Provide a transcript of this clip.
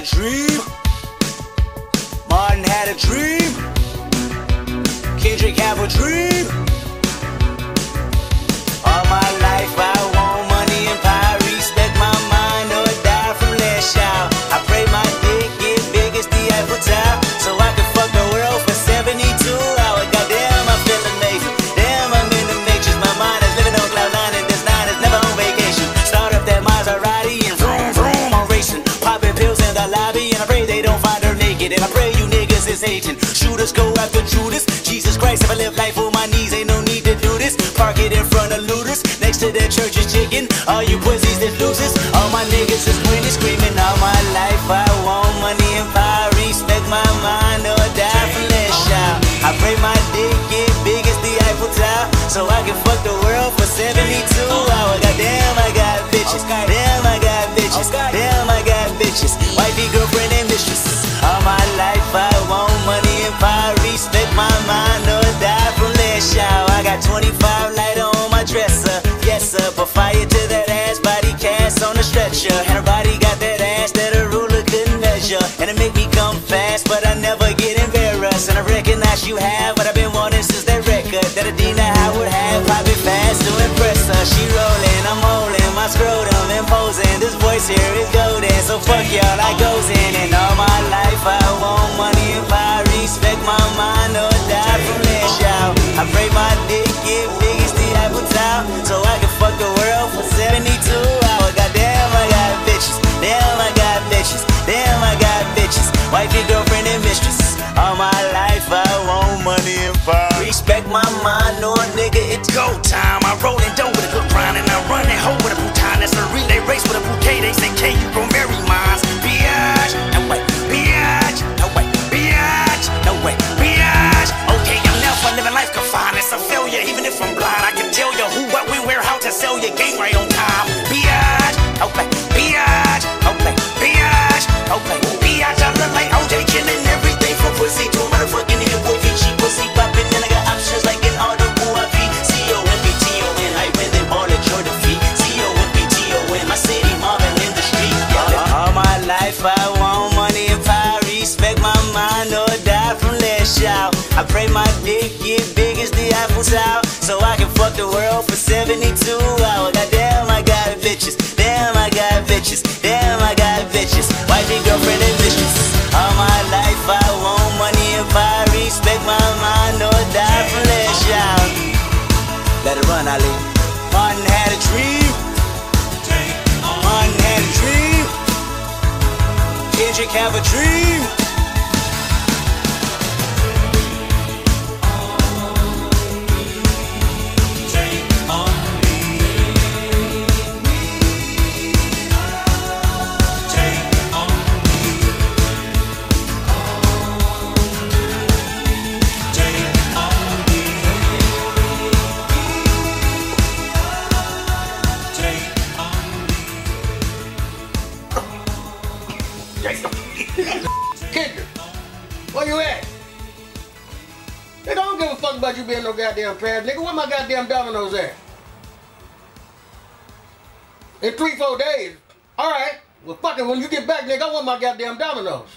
a dream. Martin had a dream. Kendrick have a dream. Is hating. Shooters go after Judas. Jesus Christ, if I live life on my knees, ain't no need to do this. Park it in front of looters. Next to their church is chicken. All you pussies that losers. All my niggas is winning, screaming my mind or die from less child. I got 25 light on my dresser. Yes, sir. Put fire to that ass, body cast on the stretcher. And her body got that ass that a ruler couldn't measure. And it make me come fast, but I never get embarrassed. And I recognize you have what I've been wanting since that record that Adina Howard had. Probably fast to impress her. She rolling, I'm holding my scrotum imposing. This voice here is golden, so fuck y'all, I goes in. And all my life I want money and power. Respect my mind I pray my dick get big as the Eiffel Tower, so I can fuck the world for 72 hours. Goddamn, I got bitches. Damn, I got bitches. Damn, I got bitches. Wifey, girlfriend, and mistress. All my life I want money and power. Respect my mind, no nigga, it's go time. I roll and dough with a good grind, from. I pray my dick get big as the Eiffel Tower, so I can fuck the world for 72 hours. Goddamn, I got bitches. Damn, I got bitches. Damn, I got bitches. Wifey, girlfriend, and mistress. All my life I want money and power. Respect my mind or die from less shout. Let it run, Ali. Martin had a dream. Martin had a dream. Kendrick have a dream. Where you at? Nigga, I don't give a fuck about you being no goddamn parent. Nigga, where my goddamn dominoes at? In three, four days. Alright. Well, fuck it. When you get back, nigga, I want my goddamn dominoes.